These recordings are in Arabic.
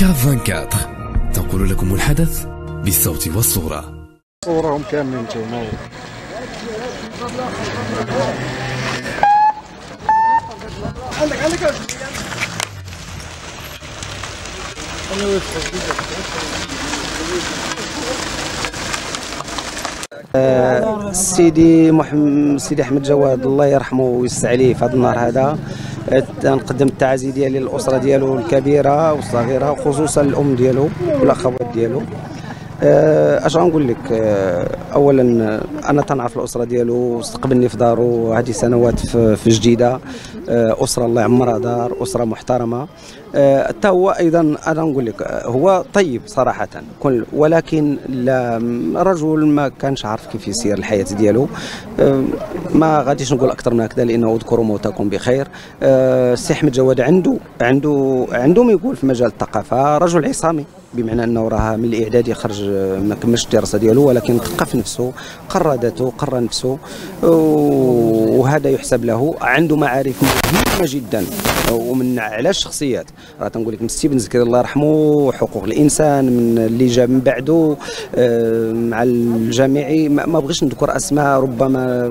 كاف 24 تنقل لكم الحدث بالصوت والصورة. صورهم كاملين نتوما عندك عندك سيدي محمد سيدي أحمد جواد الله يرحمه ويوسع عليه في هذا النهار هذا. نقدم التعازي ديالي للأسرة ديالو الكبيرة والصغيرة وخصوصا الأم ديالو والاخوات ديالو. آه، أش غنقول لك؟ آه، اولا أنا تنعرف الأسرة ديالو استقبلني في دارو هذه سنوات في جديدة. آه، أسرة الله يعمرها دار أسرة محترمة. حتى هو أيضا أنا نقول لك هو طيب صراحة كل ولكن لا رجل ما كانش عارف كيف يسير الحياة ديالو. ما غاديش نقول أكثر من هكذا لأنه اذكروا موتاكم بخير. السي أحمد جواد عنده عنده عنده ما يقول في مجال الثقافة رجل عصامي بمعنى أنه راه من الاعدادي خرج ما كملش الدراسة ديالو ولكن ثقف نفسه قرى ذاته قرى نفسه وهذا يحسب له عنده معارف مهمة جدا. ومن على الشخصيات. راه تنقول لك من ستيفن زكريا الله يرحمه حقوق الإنسان من اللي جا من بعده آه، مع الجامعي ما بغيش نذكر أسماء ربما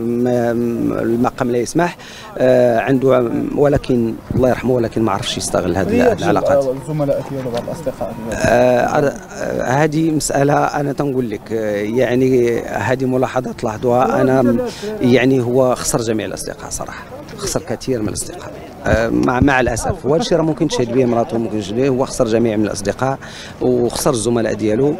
المقام لا يسمح آه، عنده ولكن الله يرحمه ولكن ما عرفش يستغل هذه العلاقات. الزملاء ديالو بعض الأصدقاء. آه، هذه مسألة أنا تنقول لك يعني هذه ملاحظه تلاحظوها أنا يعني هو خسر جميع الأصدقاء صراحة. خسر كثير من الأصدقاء. مع مع الأسف. وهذا الشيء راه ممكن تشهد به مراته ممكن تشهد به. هو خسر جميع من الأصدقاء وخسر الزملاء ديالو.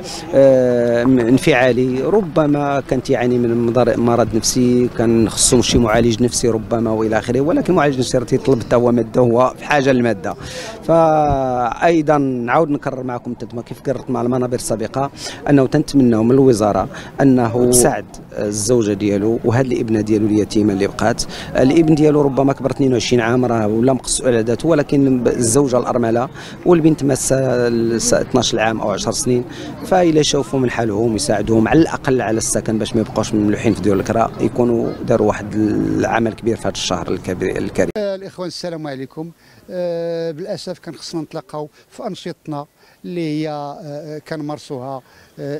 انفعالي. ربما كانت يعاني من مرض نفسي كان خصو شي معالج نفسي ربما وإلى آخره. ولكن معالج نفسي راه تيطلب حتى هو مادة هو في حاجة للمادة. فايضا نعاود نكرر معكم تنتما كيف كررت مع المنابر السابقة؟ أنه تنتمناو من الوزارة أنه ساعد الزوجة ديالو وهذه الابنة ديالو اليتيمة اللي بقات. الابن ديالو ربما كبر 22 عام راه ولا مقص على ذاته ولكن الزوجة الأرملة والبنت ماسه 12 عام أو 10 سنين فإلا شافوا من حالهم يساعدوهم على الأقل على السكن باش ما يبقاوش مملوحين في ديال الكراء يكونوا داروا واحد العمل كبير في هذا الشهر الكريم. الإخوان السلام عليكم. أه بالأسف كان خصنا نتلاقاو في أنشطتنا اللي هي أه كنمارسوها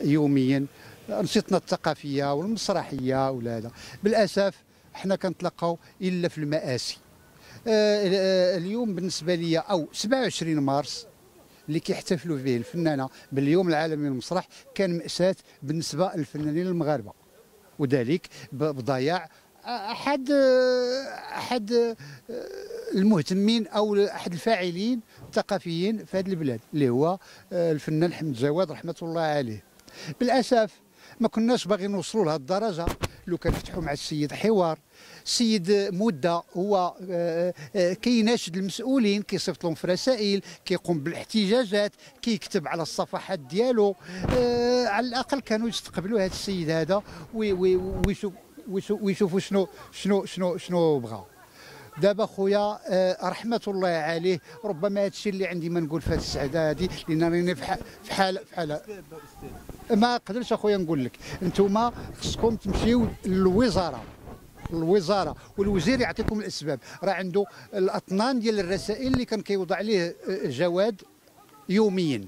يوميا. أنشطتنا الثقافية والمسرحية ولا هذا. بالأسف حنا كنتلاقاو إلا في المآسي. آه، آه، اليوم بالنسبة لي أو 27 مارس اللي كيحتفلوا به الفنانة باليوم العالمي للمسرح كان مأساة بالنسبة للفنانين المغاربة. وذلك بضياع أحد أحد المهتمين أو أحد الفاعلين الثقافيين في هذه البلاد اللي هو آه، الفنان حمد جواد رحمة الله عليه. بالأسف ما كناش باغيين نوصلوا لهذه الدرجة. لو كان فتحوا مع السيد حوار. السيد مدة هو آه، آه، كيناشد المسؤولين كيصيفط لهم في رسائل كيقوم بالاحتجاجات كيكتب على الصفحات ديالو. آه، على الأقل كانوا يستقبلوا هذا السيد هذا ويشوفوا شنو شنو شنو شنو بغى دابا خويا رحمة الله عليه. ربما هذا الشيء اللي عندي ما نقول في هذه السعاده هذه لأن راني في حال في حال. ما قدرش أخويا نقول لك. أنتم خصكم تمشيو للوزارة. الوزارة والوزير يعطيكم الأسباب. راه عنده الأطنان ديال الرسائل اللي كان كيوضع عليه جواد يوميا.